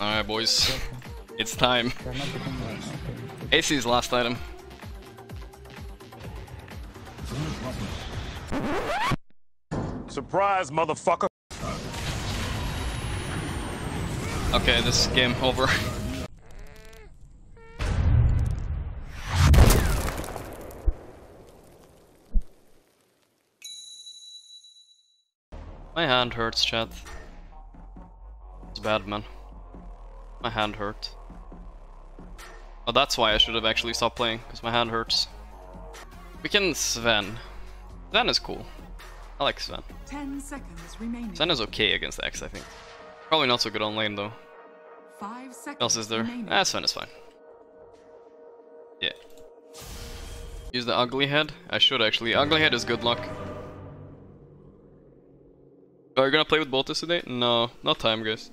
Alright, boys. It's time. They're not getting one. Okay. AC's last item. Surprise, motherfucker. Okay, this is game over. My hand hurts, chat. It's bad, man. My hand hurt. Oh, that's why I should have actually stopped playing, because my hand hurts. We can Sven. Sven is cool. I like Sven. Ten seconds remaining. Sven is okay against Axe, I think. Probably not so good on lane, though. Five seconds What else is there? remaining. Ah, Sven is fine. Yeah. Use the ugly head? I should actually. Ugly head is good luck. Are you gonna play with Boltus today? No, not time, guys.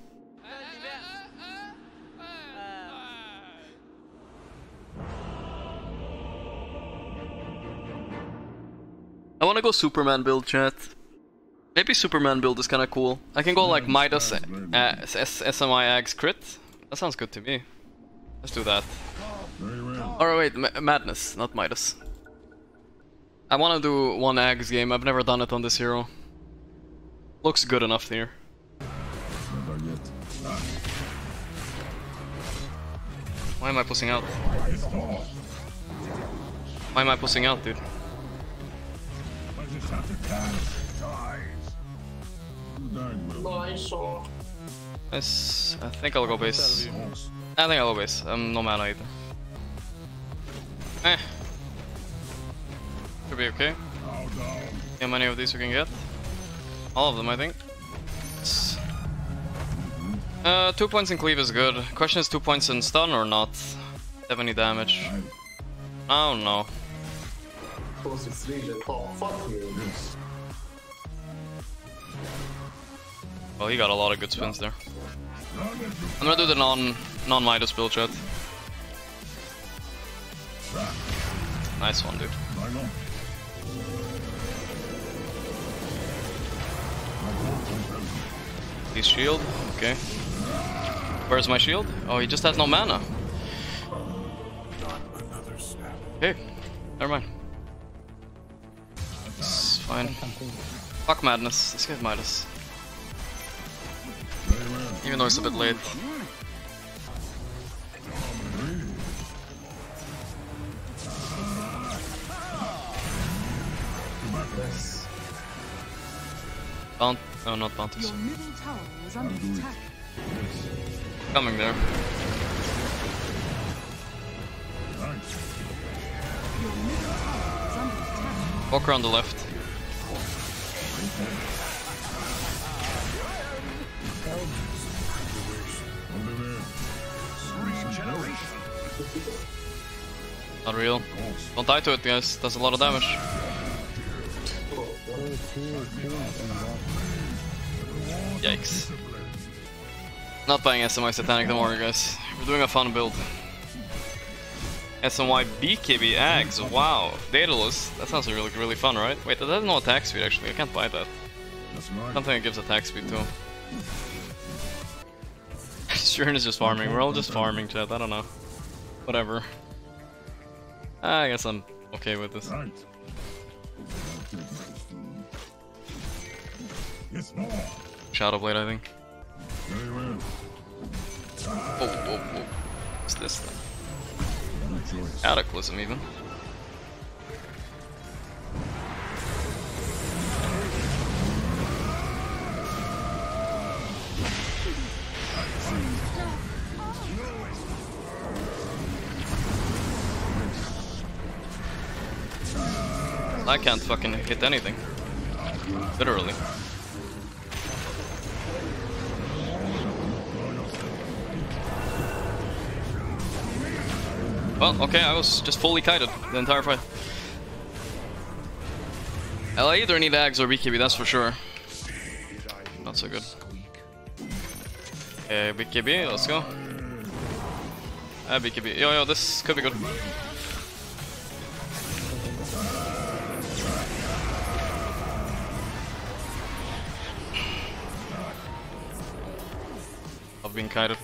Wanna go Superman build, chat. Maybe Superman build is kinda cool. I can go like Midas, uh, S S SMI Ags crit. That sounds good to me. Let's do that. Or wait, Ma Madness, not Midas. I wanna do one Ags game, I've never done it on this hero. Looks good enough here. Why am I pushing out? Why am I pushing out, dude? Nice. I think I'll go base. I think I'll go base. I'm no mana either. Eh. Should be okay. See how many of these we can get. All of them, I think. Uh, two points in cleave is good. Question is two points in stun or not? 70 damage. I don't know. Well, he got a lot of good spins there. I'm gonna do the non non Midas build chat. Nice one, dude. His shield, okay. Where's my shield? Oh, he just has no mana. Okay, never mind. It's fine. Fuck madness. Let's get Midas. Even though it's a bit late. Bount. Oh, not bounties. Your middle tower is under attack. Coming there. Your middle tower is under attack. Walk around the left. Not real. Don't die to it, guys. Does a lot of damage. Yikes. Not buying SMI Satanic no more, guys. We're doing a fun build. SMY BKB Ags, wow. Daedalus, that sounds really, really fun, right? Wait, that has no attack speed actually, I can't buy that. I don't think it gives attack speed too. Stern is just farming, we're all just farming, chat, I don't know. Whatever. Ah, I guess I'm okay with this. Shadow Blade, I think. Oh, oh, oh. What's this then? Cataclysm, even. I can't fucking hit anything. Literally. Well, okay, I was just fully kited the entire fight. I either need Ags or BKB, that's for sure. Not so good. Okay, BKB, let's go. Ah, BKB. Yo, yo, this could be good. I've been kited.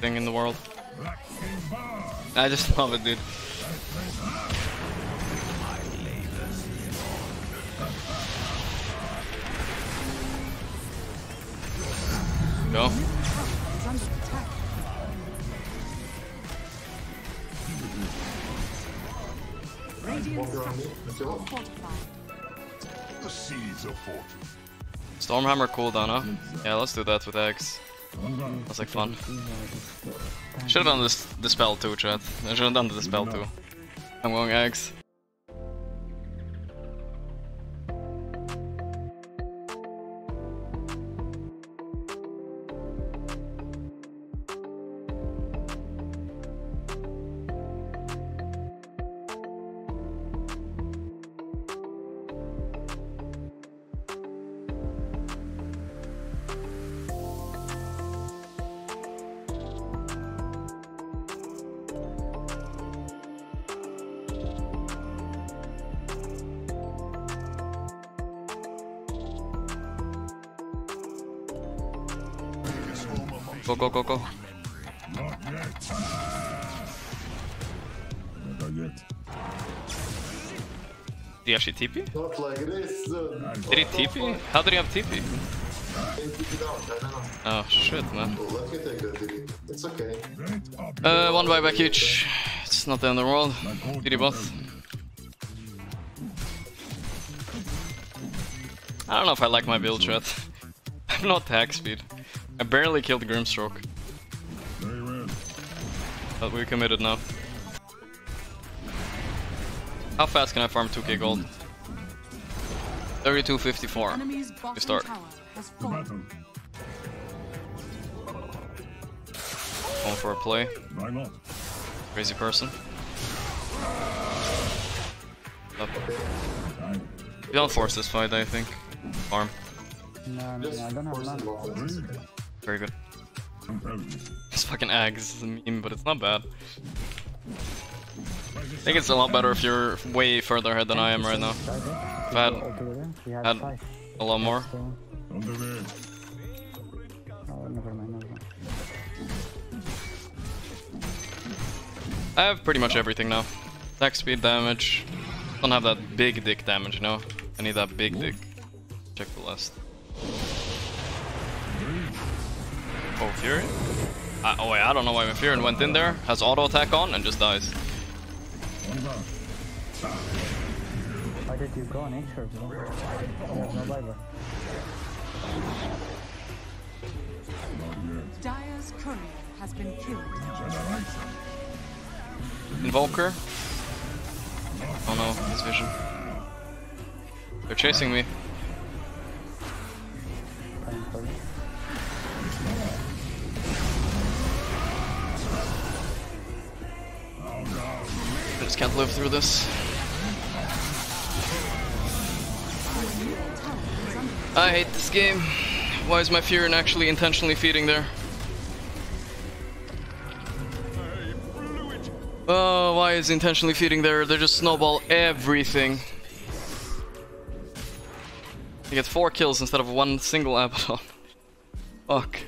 thing in the world. I just love it, dude. Go. Is under attack. Radiant structures are fortified. The seeds of fortune. Stormhammer cooldown, huh? Yeah, let's do that with eggs. That's like fun. Should have done this the spell too, chat. I should have done the spell too. I'm going eggs. Go go go go. Not yet. Not yet. Did he actually TP? Not like this. Uh, Did he TP? How did he have TP? Oh shit, man. Let me. It's okay. Uh, one buyback each. It's not the end of the world. GD both. I don't know if I like my build chat. I'm not hack speed. I barely killed Grimstroke, Very well. but we committed now. How fast can I farm 2k gold? 32.54. Enemy's bottom start. tower has The fallen. battle. Going for a play. Why not? Crazy person. Up. Time. We don't force this fight, I think. Farm. No, no, Just no, I don't have force mana. them off. It's okay. Very good. Compelling. This fucking Ags is a meme, but it's not bad. I think it's a lot better if you're way further ahead than I am right now. I've had- had had. A lot more. So, On the way. never mind, never mind. I have pretty much everything now. Attack speed damage. Don't have that big dick damage, you know? I need that big dick. Check the list. Oh, Fury? I, oh wait, I don't know why Fury went in there, has auto attack on, and just dies. Why did you go on nature, bro? You have no Bible. Dyer's courier has been killed. Generation. Invoker? Oh no, his vision. They're chasing me. Just can't live through this. I hate this game. Why is my Furion actually intentionally feeding there? Oh, why is intentionally feeding there? They just snowball everything. You get four kills instead of one single Abaddon. Fuck.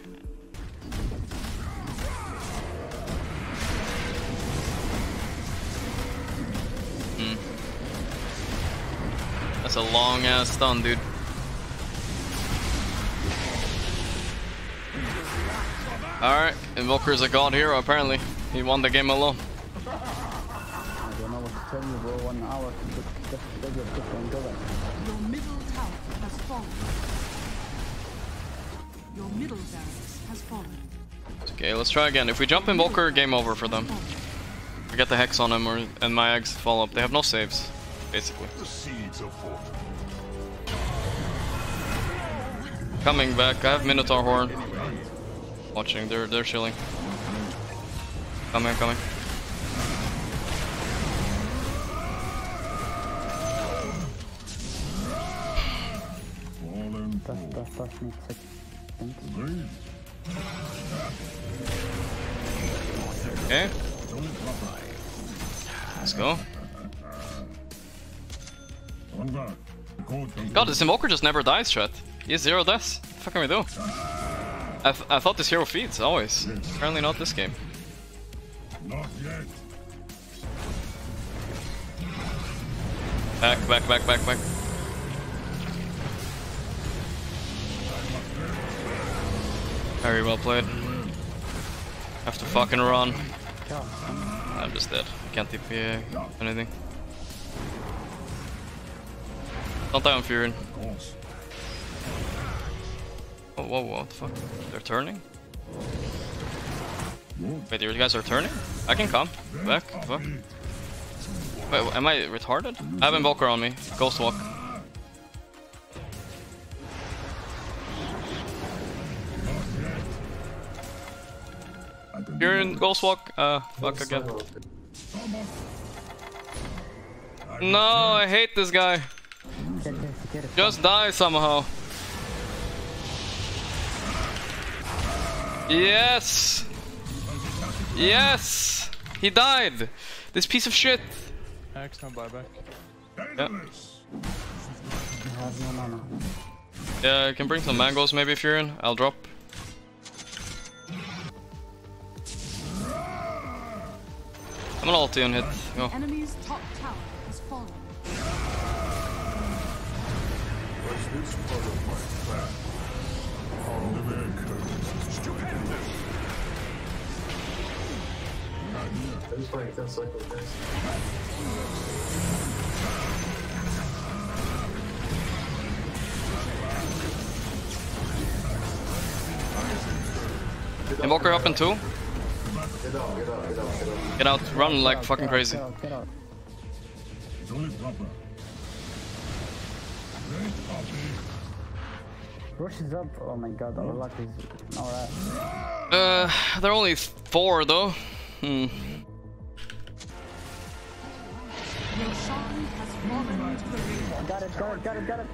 A long ass stun, dude. Alright, Invoker's a god hero apparently. He won the game alone. I don't know what to tell you, bro. One hour to back. Your middle tower has fallen. Your middle barracks has fallen. Okay, let's try again. If we jump Invoker, game over for them. We get the Hex on him or and my eggs fall up. They have no saves, basically. The seeds of fortune. Coming back, I have Minotaur Horn. Watching, they're they're chilling. Coming, coming. Fallen Touch, foe. touch, touch me. Second. Agreed. Okay, let's go. God, this Invoker just never dies, chat. He has zero deaths. What can we do? I, th I thought this hero feeds always. Apparently not this game. Not yet. Back, back, back, back, back. Very well played. Have to fucking run. I'm just dead. Can't TP anything. Don't die on Furion. Course. Oh, whoa, what the fuck? They're turning? Wait, you guys are turning? I can come. Back. Fuck. Wait, am I retarded? I have Invoker on me. Ghost Walk. You're in Ghost Walk. Uh, fuck again. No, I hate this guy. Get it. Just die somehow. Yes! Yes! He died! This piece of shit! Axe, no buyback. Daedalus. I have no. Yeah, I can bring some mangoes maybe if you're in. I'll drop. I'm an ulti on hit. Go. I'm just playing 10 cycles, guys. Invoker up in two. Get out, get out, get out, get out. Get out, run like fucking Get out, crazy. Get out, get out. It's only proper. Great copy. Rush is up. Oh my god, our luck is alright. Uh, they're only four though. Hmm. Roshan has fallen to the ring. Got it, got it, got it, got it.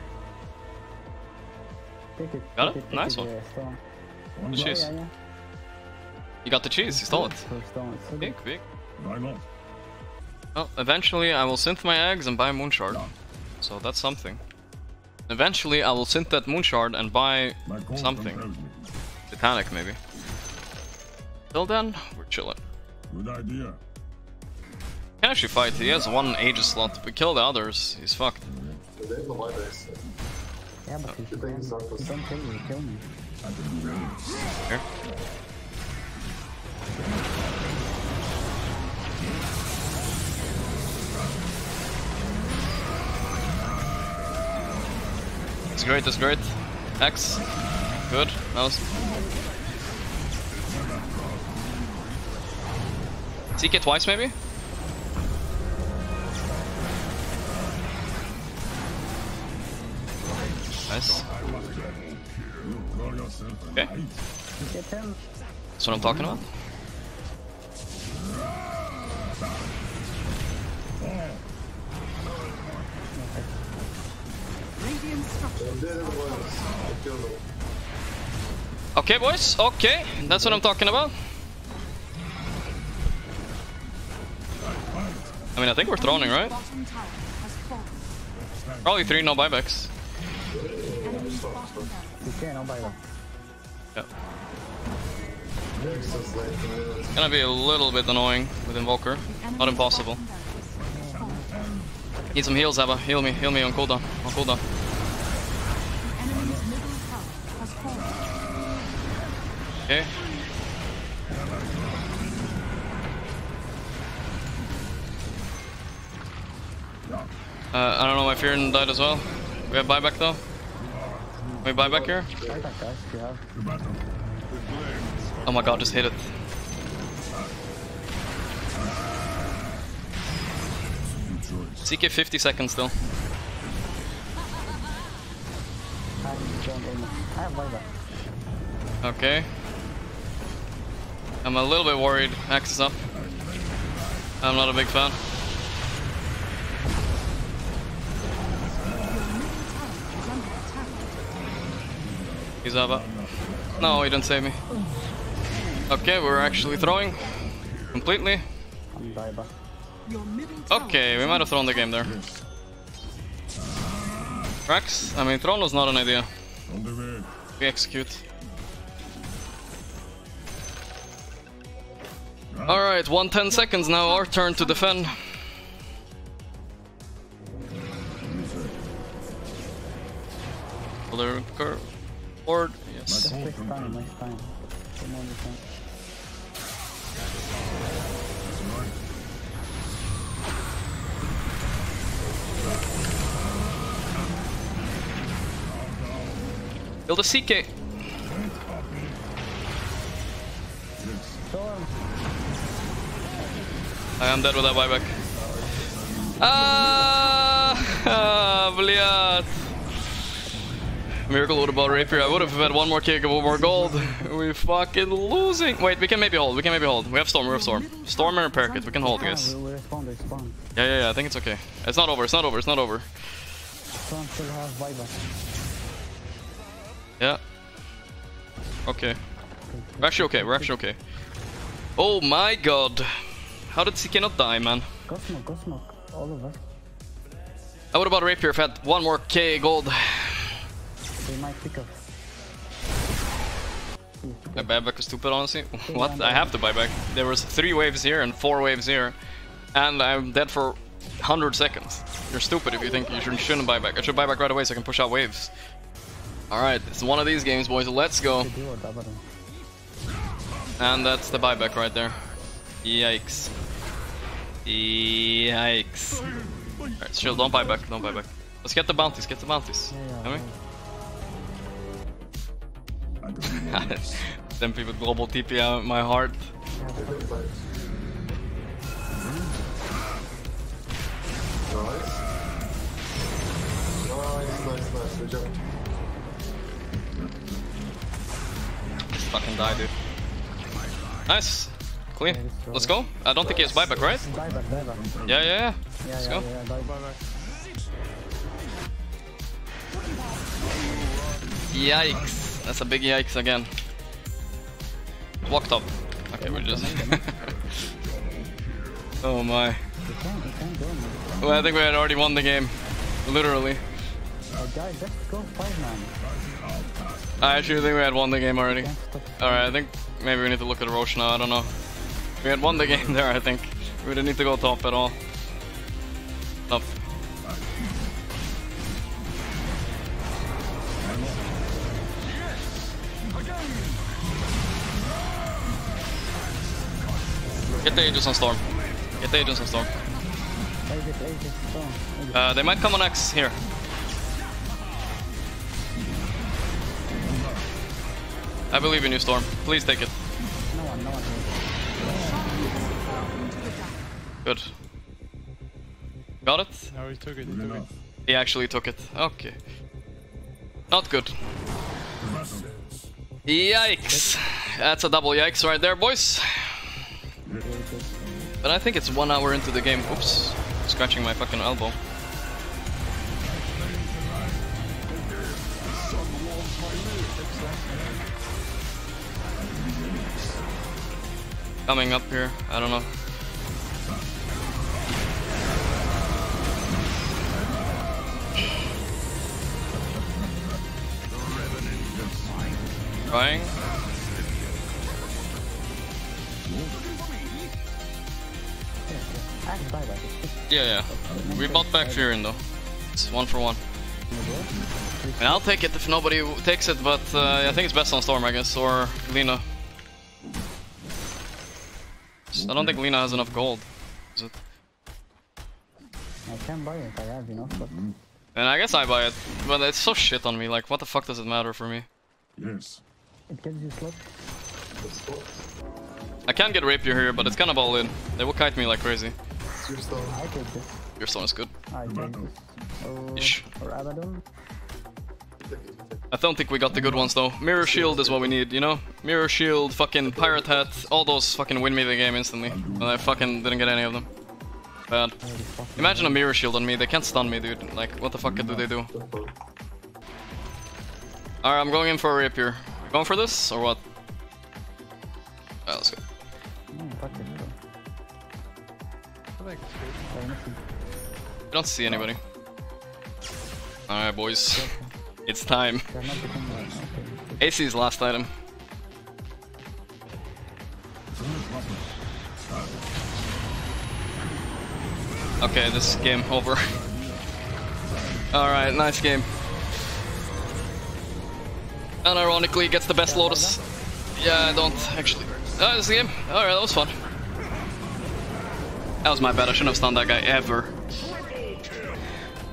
Take it. Got take it? Nice it, one. yeah. One The cheese. Yeah, yeah. You got the cheese, you stole it. So Big, big. Why not? Well, eventually I will synth my eggs and buy a Moonshard. So that's something. Eventually I will synth that Moonshard and buy Something. Titanic maybe. Till then, we're chilling. Good idea. Can actually fight, he has one Aegis slot. We kill the others, he's fucked. But they have no buybacks. Yeah, but if you think it's don't, you kill me, you kill me. I can do this. Here. It's great, it's great. X. Good. Nice. CK twice maybe? Nice. You call yourself a Okay. knight? Get him. That's what I'm talking about. Okay, boys. Okay, that's what I'm talking about. I mean, I think we're throwing, right? Bottom tower has fallen. Probably three, no buybacks. Enemy's bottom. You can, I'll buy that. Yeah. Next is like two minutes. Gonna be a little bit annoying with Invoker. Not impossible. bottom tower has fallen. Need some heals, Abba. Heal me, heal me on cooldown. On cooldown. Okay. Uh, I don't know, my Furion died as well. We have buyback though. We buyback here? Oh my god, just hit it. CK 50 seconds still. Okay. I'm a little bit worried. Axe is up. I'm not a big fan. He's up. No, he didn't save me. Okay, we're actually throwing. Completely. Okay, we might have thrown the game there. Rex, I mean, throne was not an idea. We execute. Alright, 110 seconds now, our turn to defend. Other curve. Board, yes. Just waste time, waste time. Come on, you can. Build a CK. I am dead with that buyback. Ah, ah. Miracle would have bought Rapier. I would have had one more kick and one more gold. We're fucking losing. Wait, we can maybe hold. We can maybe hold. We have Storm. We have Storm. Storm and repair kit. We can hold, guys. we, we respawn, they spawn. Yeah, yeah, yeah. I think it's okay. It's not over. It's not over. It's not over. Storm still have buyback. Yeah. Okay. We're actually okay. We're actually okay. Oh my god. How did CK not die, man? Go smoke, go smoke. All of us. I would have bought Rapier if I had one more K gold. They might pick us. My buyback was stupid, honestly. what? I have to buy back. There was three waves here and four waves here, and I'm dead for 100 seconds. You're stupid if you think you shouldn't, shouldn't buy back. I should buy back right away so I can push out waves. Alright, it's one of these games, boys. Let's go. They do or double them. And that's the buyback right there. Yikes. Yikes. Alright, chill, don't buy back, don't buy back. Let's get the bounties, get the bounties. Yeah, yeah, Can we? I don't know. Them people global TP out my heart. Nice. Nice, nice, nice. Good job. Just fucking die, dude. Nice. Clean. Let's go. I don't think he has buyback, right? Buyback, buyback. Yeah, yeah, yeah. Yeah, Let's yeah, go. yeah. Yikes. That's a big yikes again. Walk top. Okay, we're just... oh my. You can, you can go, man. Well, I think we had already won the game. Literally. Guys, let's go five man. I actually think we had won the game already. Alright, I think maybe we need to look at Rosh now, I don't know. We had won the game there, I think. We didn't need to go top at all. Top. Get the Aegis on Storm. Get the Aegis on Storm. Aegis, Aegis. Aegis. Uh, they might come on X here. I believe in you, Storm. Please take it. No one, no one. Good. Got it? No, he took it. He took it. He actually took it. Okay. Not good. Yikes. That's a double yikes right there, boys. But I think it's one hour into the game. Oops. Scratching my fucking elbow. Coming up here. I don't know. Trying. Yeah, yeah. We bought back Furion though. It's one for one. And I'll take it if nobody takes it, but uh, I think it's best on Storm, I guess, or Lina. I don't think Lina has enough gold. Is it? I can buy it, if I have enough, but And I guess I buy it, but it's so shit on me. Like, what the fuck does it matter for me? Yes. It gives you slot. I can get Rapier here, but it's kind of all in. They will kite me like crazy. It's your stone. I take this. Your stone is good. I take this. Or, or Abaddon. I don't think we got the good ones though. Mirror Shield is what we need, you know? Mirror Shield, fucking Pirate Hat, all those fucking win me the game instantly. And I fucking didn't get any of them. Bad. Imagine a Mirror Shield on me, they can't stun me, dude. Like, what the fuck do they do? Alright, I'm going in for a Rapier. Going for this, or what? Oh, Alright, let's go. No, fuck it, bro. I think it's good. They're missing. We don't see anybody. Alright, boys. It's time. They're not becoming okay. AC's last item. Okay, this game over. Alright, nice game. Unironically gets the best Lotus. Yeah, I don't actually. Oh, this is the game. Alright, that was fun. That was my bad, I shouldn't have stunned that guy ever.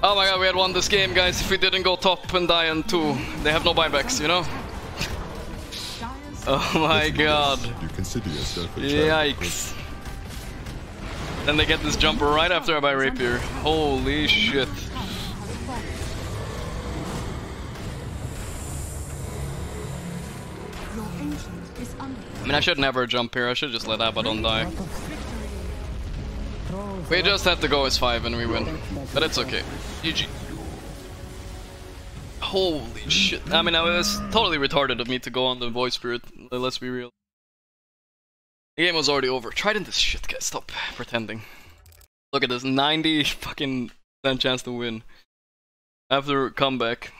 Oh my god, we had won this game, guys, if we didn't go top and die in two. They have no buybacks, you know? Oh my god. You consider yourself a. Yikes. Then they get this jumper right after I buy Rapier. Holy shit. I mean, I should never jump here. I should just let Abaddon die. We just had to go as 5 and we win. But it's okay. GG. Holy shit. I mean, it was totally retarded of me to go on the Void Spirit. Let's be real. The game was already over. Trident this shit, guys. Stop pretending. Look at this. 90 fucking percent chance to win. After comeback.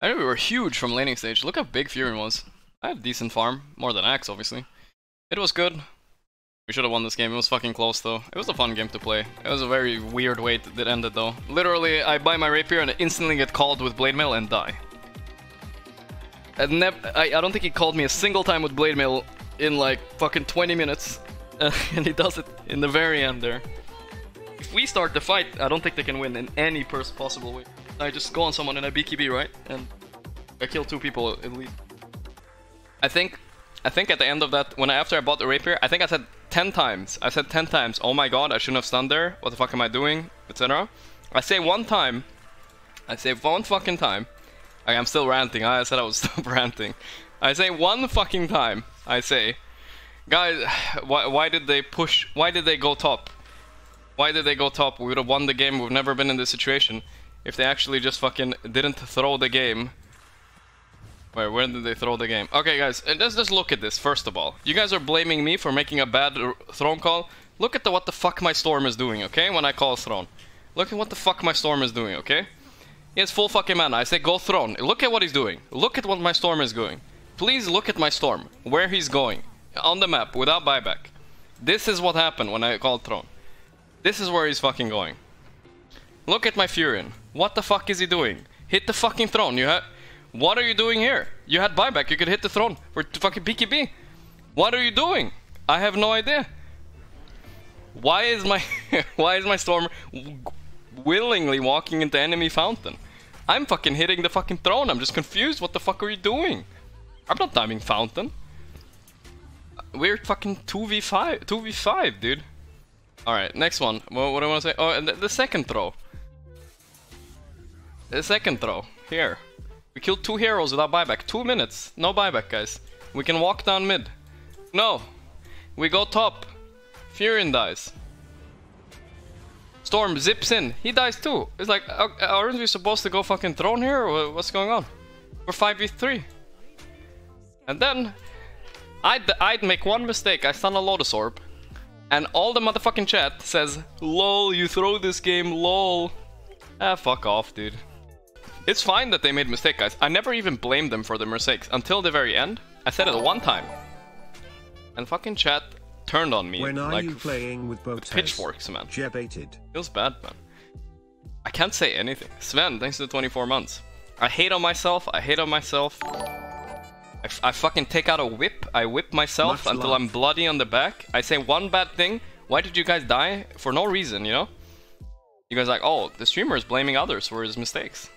I know we were huge from laning stage. Look how big Furion was. I had decent farm. More than Axe, obviously. It was good. We should have won this game. It was fucking close though. It was a fun game to play. It was a very weird way that it ended though. Literally, I buy my rapier and instantly get called with blade mail and die. I, I, I don't think he called me a single time with blade mail in like fucking 20 minutes. and he does it in the very end there. If we start the fight, I don't think they can win in any possible way. I just go on someone and I BKB, right? And I kill two people at least. I think I think at the end of that, when I, after I bought the rapier, I think I said 10 times. I said 10 times, oh my god, I shouldn't have stunned there. What the fuck am I doing? Etc. I say one time. I say one fucking time. Like, I'm still ranting. I said I would stop ranting. I say one fucking time. I say, guys, why, why did they push? Why did they go top? Why did they go top? We would have won the game. We've never been in this situation if they actually just fucking didn't throw the game. Wait, where did they throw the game? Okay, guys, uh, let's just look at this first of all. You guys are blaming me for making a bad throne call. Look at the what the fuck my storm is doing, okay? When I call throne, look at what the fuck my storm is doing, okay? He has full fucking mana. I say go throne. Look at what he's doing. Look at what my storm is doing. Please look at my storm. Where he's going on the map without buyback. This is what happened when I called throne. This is where he's fucking going. Look at my Furion. What the fuck is he doing? Hit the fucking throne. You have. What are you doing here? You had buyback. You could hit the throne for t- fucking BKB. What are you doing? I have no idea. Why is my why is my storm willingly walking into enemy fountain? I'm fucking hitting the fucking throne. I'm just confused. What the fuck are you doing? I'm not timing fountain. We're fucking 2v5, 2v5, dude. Alright, next one. What, what do I want to say? Oh, and the, the second throw. The second throw. Here. We killed two heroes without buyback. Two minutes. No buyback, guys. We can walk down mid. No. We go top. Furion dies. Storm zips in. He dies too. It's like, aren't we supposed to go fucking throne here? What's going on? We're 5v3. And then, I'd, I'd make one mistake. I stun a Lotus Orb. And all the motherfucking chat says, LOL, you throw this game, lol. Ah, fuck off, dude. It's fine that they made a mistake, guys. I never even blamed them for their mistakes until the very end. I said it one time. And fucking chat turned on me When are like you playing with both pitchforks, man. Jebated. Feels bad, man. I can't say anything. Sven, thanks to the 24 months. I hate on myself. I hate on myself. I, f- I fucking take out a whip. I whip myself Much until love. I'm bloody on the back. I say one bad thing. Why did you guys die? For no reason, you know? You guys are like, oh, the streamer is blaming others for his mistakes.